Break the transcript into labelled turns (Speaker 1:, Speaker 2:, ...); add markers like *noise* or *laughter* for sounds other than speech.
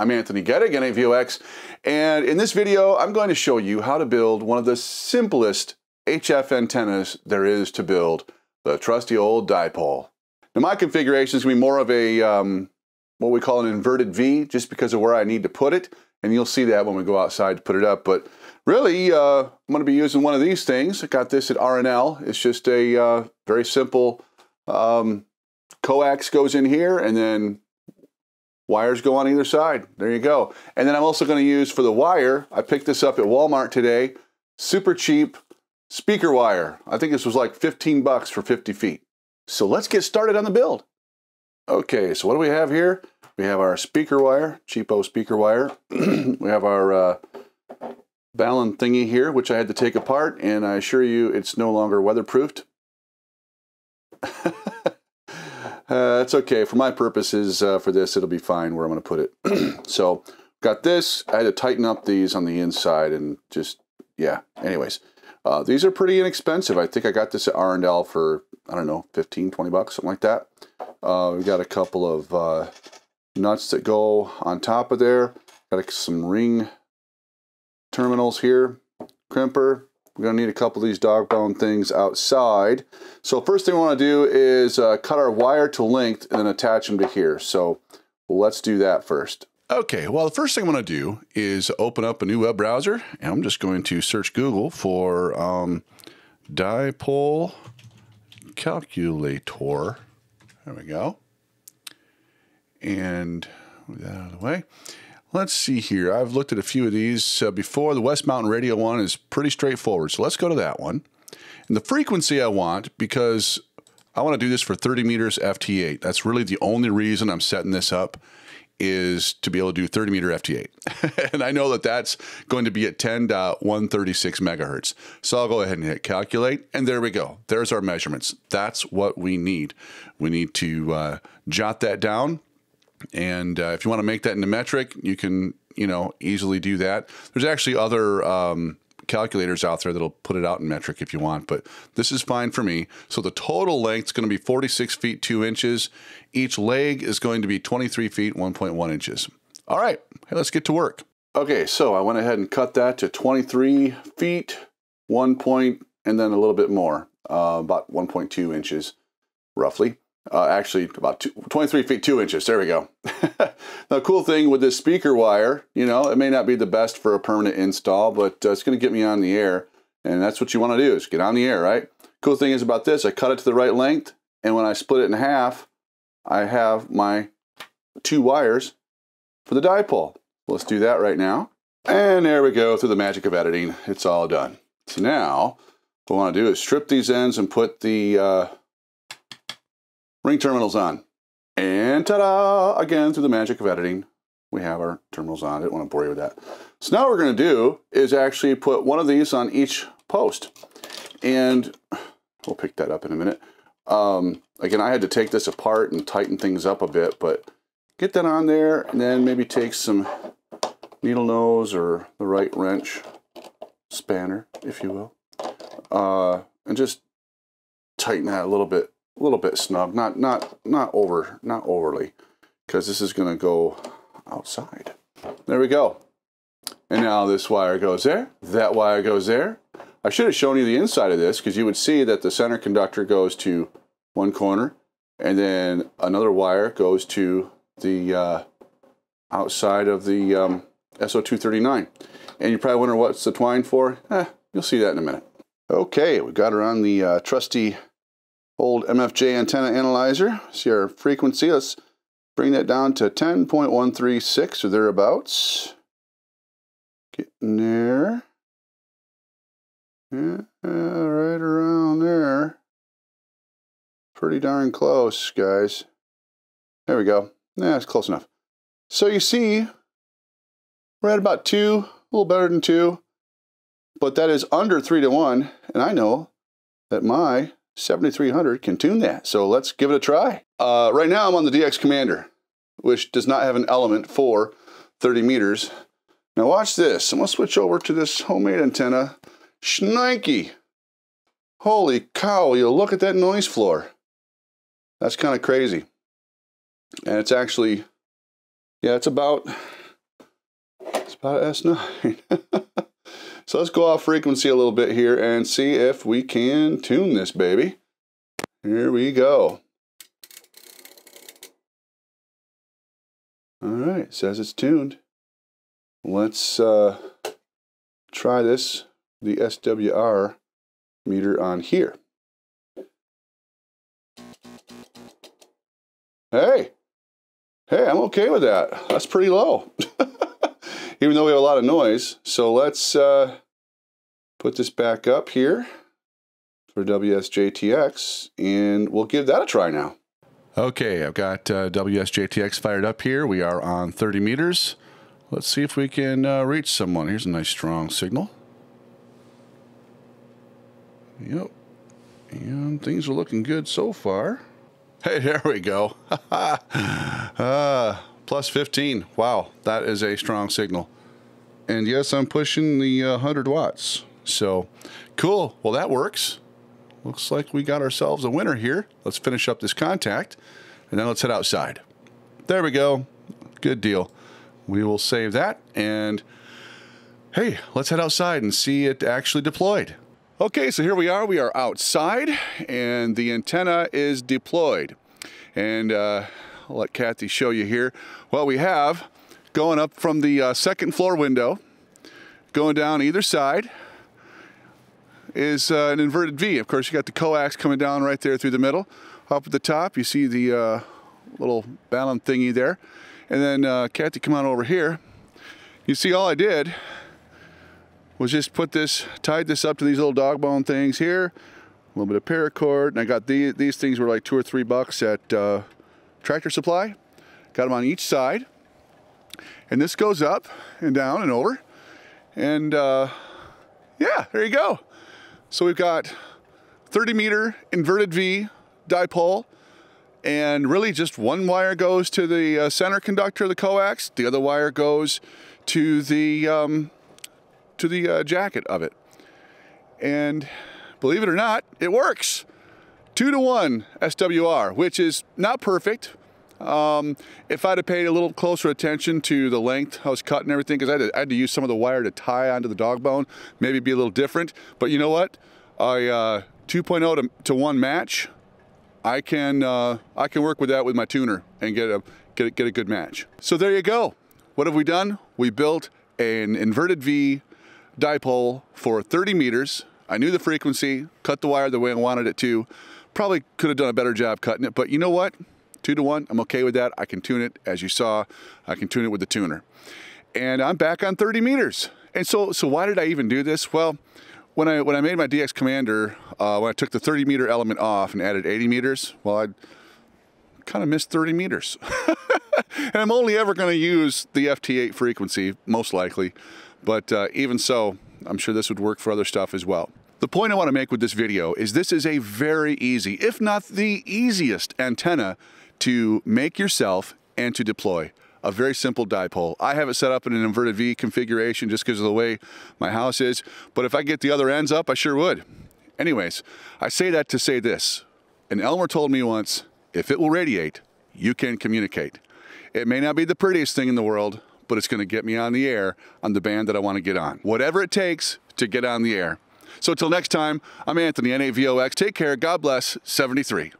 Speaker 1: I'm Anthony Gettig, N8VOX, and in this video, I'm going to show you how to build one of the simplest HF antennas there is to build, the trusty old dipole. Now my configuration is going to be more of a, um, what we call an inverted V, just because of where I need to put it, and you'll see that when we go outside to put it up, but really, uh, I'm going to be using one of these things. I got this at R&L. It's just a uh, very simple um, coax goes in here, and then Wires go on either side. There you go. And then I'm also going to use for the wire, I picked this up at Walmart today, super cheap speaker wire. I think this was like 15 bucks for 50 feet. So let's get started on the build. Okay, so what do we have here? We have our speaker wire, cheapo speaker wire. *clears throat* we have our uh, balun thingy here, which I had to take apart, and I assure you it's no longer weatherproofed. *laughs* Uh, it's okay. For my purposes, uh, for this, it'll be fine where I'm going to put it. *clears throat* so, got this. I had to tighten up these on the inside and just, yeah. Anyways, uh, these are pretty inexpensive. I think I got this at R&L for, I don't know, 15, 20 bucks, something like that. Uh, we got a couple of uh, nuts that go on top of there. Got some ring terminals here, crimper, we're to need a couple of these dog bone things outside. So first thing we want to do is uh, cut our wire to length and then attach them to here. So let's do that first. Okay, well, the first thing I'm to do is open up a new web browser, and I'm just going to search Google for um, dipole calculator. There we go. And move that out of the way. Let's see here. I've looked at a few of these uh, before. The West Mountain Radio one is pretty straightforward. So let's go to that one. And the frequency I want, because I want to do this for 30 meters FT8. That's really the only reason I'm setting this up is to be able to do 30 meter FT8. *laughs* and I know that that's going to be at 10.136 megahertz. So I'll go ahead and hit calculate. And there we go. There's our measurements. That's what we need. We need to uh, jot that down and uh, if you want to make that into metric, you can, you know, easily do that. There's actually other um, calculators out there that'll put it out in metric if you want, but this is fine for me. So the total length is going to be 46 feet 2 inches. Each leg is going to be 23 feet 1.1 inches. All right, hey, let's get to work. Okay, so I went ahead and cut that to 23 feet, 1 point, and then a little bit more, uh, about 1.2 inches roughly. Uh, actually, about two, 23 feet 2 inches. There we go. *laughs* the cool thing with this speaker wire, you know, it may not be the best for a permanent install, but uh, it's going to get me on the air. And that's what you want to do is get on the air, right? Cool thing is about this, I cut it to the right length. And when I split it in half, I have my two wires for the dipole. Let's do that right now. And there we go, through the magic of editing, it's all done. So now, what I want to do is strip these ends and put the uh, ring terminals on. And ta-da! Again, through the magic of editing, we have our terminals on. I didn't want to bore you with that. So now what we're going to do is actually put one of these on each post. And we'll pick that up in a minute. Um, again, I had to take this apart and tighten things up a bit, but get that on there and then maybe take some needle nose or the right wrench spanner, if you will, uh, and just tighten that a little bit a little bit snug, not not not over, not overly, because this is going to go outside. There we go. And now this wire goes there, that wire goes there. I should have shown you the inside of this because you would see that the center conductor goes to one corner and then another wire goes to the uh, outside of the um, SO239. And you probably wonder what's the twine for? Eh, you'll see that in a minute. Okay, we got on the uh, trusty old MFJ antenna analyzer. See our frequency. Let's bring that down to 10.136 or thereabouts. Getting there. Yeah, uh, right around there. Pretty darn close, guys. There we go. Yeah, it's close enough. So you see, we're at about two, a little better than two, but that is under three to one, and I know that my 7300 can tune that. So let's give it a try. Uh, right now I'm on the DX Commander, which does not have an element for 30 meters. Now watch this. I'm gonna switch over to this homemade antenna. Schnikey. Holy cow, you look at that noise floor. That's kind of crazy. And it's actually, yeah, it's about, it's about S9. *laughs* so let's go off frequency a little bit here and see if we can tune this baby. Here we go. All right, says it's tuned. Let's uh, try this, the SWR meter on here. Hey, hey, I'm okay with that. That's pretty low, *laughs* even though we have a lot of noise. So let's uh, put this back up here for WSJTX, and we'll give that a try now. Okay, I've got uh, WSJTX fired up here. We are on 30 meters. Let's see if we can uh, reach someone. Here's a nice strong signal. Yep. And things are looking good so far. Hey, *laughs* there we go. uh, *laughs* plus 15. Wow, that is a strong signal. And yes, I'm pushing the uh, 100 watts. So cool. Well, that works. Looks like we got ourselves a winner here. Let's finish up this contact and then let's head outside. There we go. Good deal. We will save that and hey, let's head outside and see it actually deployed. Okay, so here we are. We are outside and the antenna is deployed. And uh, I'll let Kathy show you here. What we have going up from the uh, second floor window, going down either side, is uh, an inverted V. Of course, you got the coax coming down right there through the middle. Up at the top, you see the uh, little balun thingy there. And then uh, Kathy, come on over here. You see all I did was just put this, tied this up to these little dog bone things here, a little bit of paracord, and I got the, these things were like two or three bucks at uh, Tractor Supply. Got them on each side. And this goes up and down and over. And uh, yeah, there you go. So we've got 30 meter inverted V dipole and really just one wire goes to the uh, center conductor of the coax, the other wire goes to the um, to the uh, jacket of it. And believe it or not, it works. Two to one SWR, which is not perfect. Um, if I'd have paid a little closer attention to the length I was cutting everything, because I, I, had to use some of the wire to tie onto the dog bone, maybe be a little different. But you know what? I uh, 2.0 to, to 1 match, I can uh, I can work with that with my tuner and get a get a, get a good match. So there you go. What have we done? We built an inverted V dipole for 30 meters. I knew the frequency, cut the wire the way I wanted it to. Probably could have done a better job cutting it, but you know what? Two to one, I'm okay with that. I can tune it, as you saw, I can tune it with the tuner. And I'm back on 30 meters. And so, so why did I even do this? Well, when I when I made my DX Commander, uh, when I took the 30 meter element off and added 80 meters, well, I kind of missed 30 meters. *laughs* and I'm only ever going to use the FT8 frequency, most likely. But uh, even so, I'm sure this would work for other stuff as well. The point I want to make with this video is this is a very easy, if not the easiest antenna to make yourself and to deploy. A very simple dipole. I have it set up in an inverted V configuration just because of the way my house is, but if I get the other ends up, I sure would. Anyways, I say that to say this. And Elmer told me once, if it will radiate, you can communicate. It may not be the prettiest thing in the world, but it's going to get me on the air on the band that I want to get on. Whatever it takes to get on the air. So until next time, I'm Anthony, N8VOX. Take care. God bless. 73.